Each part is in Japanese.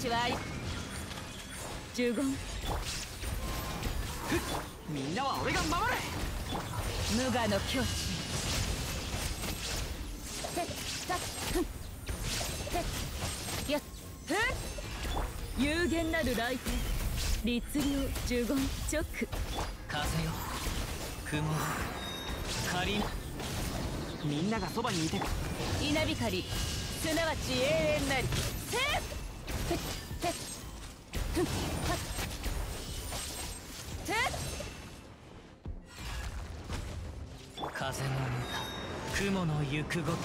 ちは呪言。みんなは俺が守る。無我の境地。てったふんてやっふん有限なる来店律令呪言直。風よ雲仮なみんながそばにいて。稲光すなわち永遠なり。せっ雲の行くごと。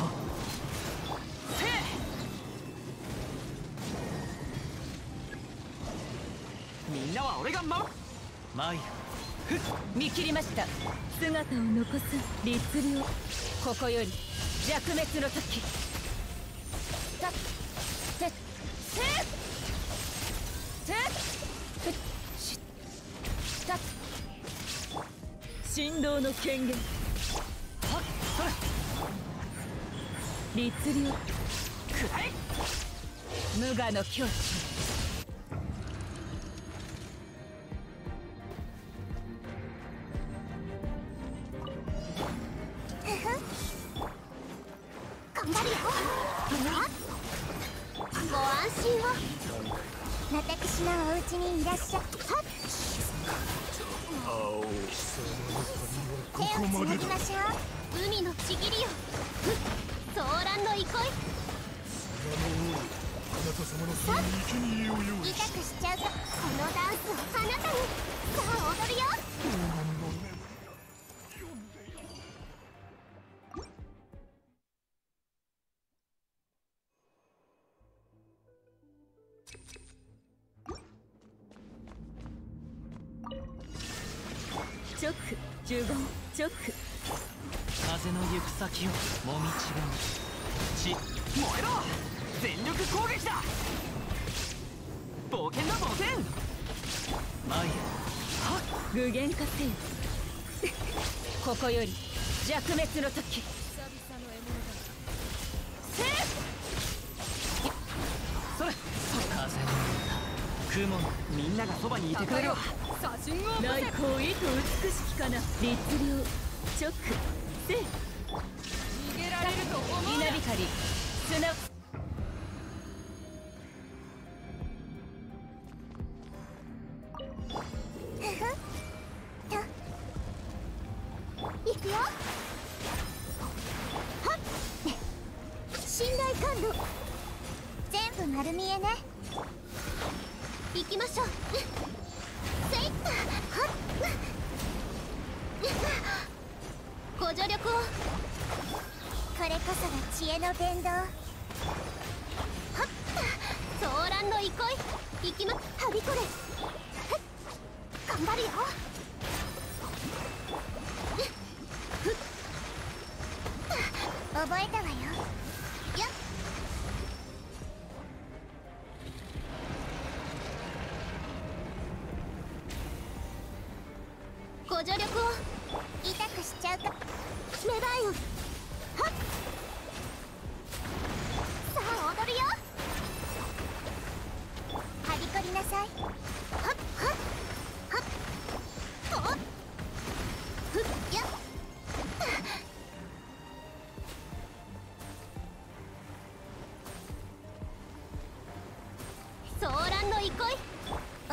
せみんなは俺が守る。マイ見切りました。姿を残す律令ここより弱滅の時。たてした。振動の権限律令くらえ無我の境地頑張るよご安心を私のお家にいらっしゃはっ手をつなぎましょう海のちぎりよふっソーランの憩いさっ痛くしちゃうかこのダンスをあなたに。さあ踊るよ。直呪言直風の行く先をもみちがち燃えろ!全力攻撃だ!冒険だ冒険!マイはっ具現化せよここより弱滅の時せそれ風の歌雲のみんながそばにいてくれるわ。来光意図美しきかな。律令。直せ逃げられると思う稲光すないくよ。はっ。信頼感度。全部丸見えね。行きましょう知恵の伝道。はっ。ソーランの憩い行きまはびこれ頑張るよ覚えたわよ。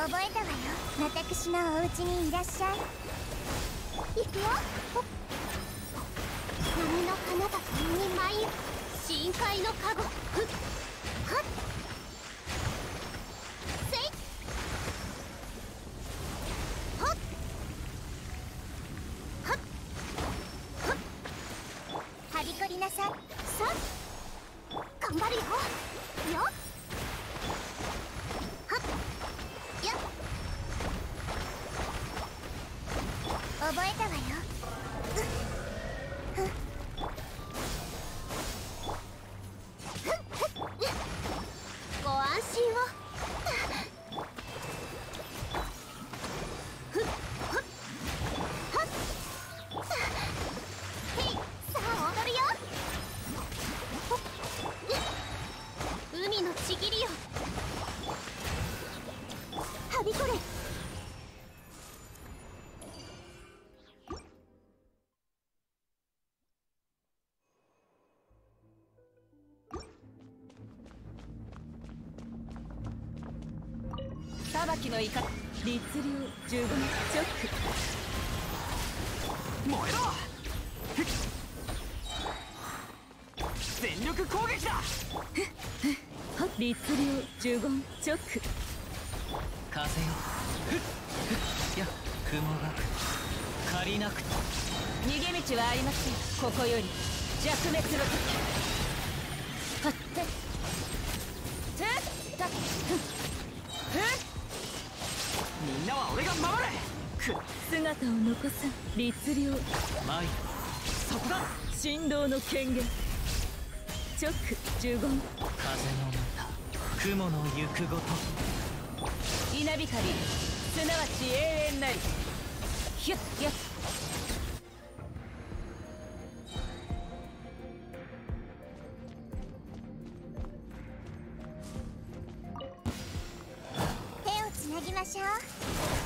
覚えたわよ。私のお家にいらっしゃい。行くよ波の花が共に舞い深海の加護。ふっ。はっ。せいはっ。はっ。はっはびこりなさい。さ頑張るよ。よっ。裁きの怒り律令15チョッ燃えろ。全力攻撃だ。律令15チョック風よ。や雲が借りなく。と逃げ道はありません。ここより弱滅の時。はってて姿を残さん律令。マイそこだ。振動の権限。チョック15風の歌雲の行くごと。稲光すなわち永遠なり。ヒュッヒュッ手をつなぎましょう。い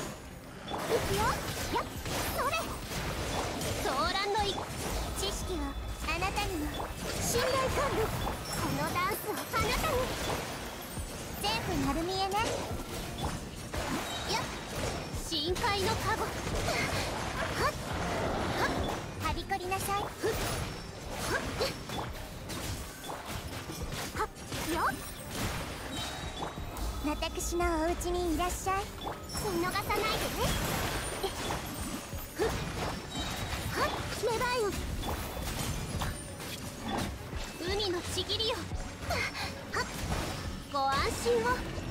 くよやっそれソーランのい知識はあなたに。も信頼感部このダンスをあなたに全部丸見えねやっ深海のカゴはっはっはびこりなさいふっはっはっよっ私のお家にいらっしゃい。見逃さないでね。はっ芽生えよ。海のちぎりよ。ご安心を。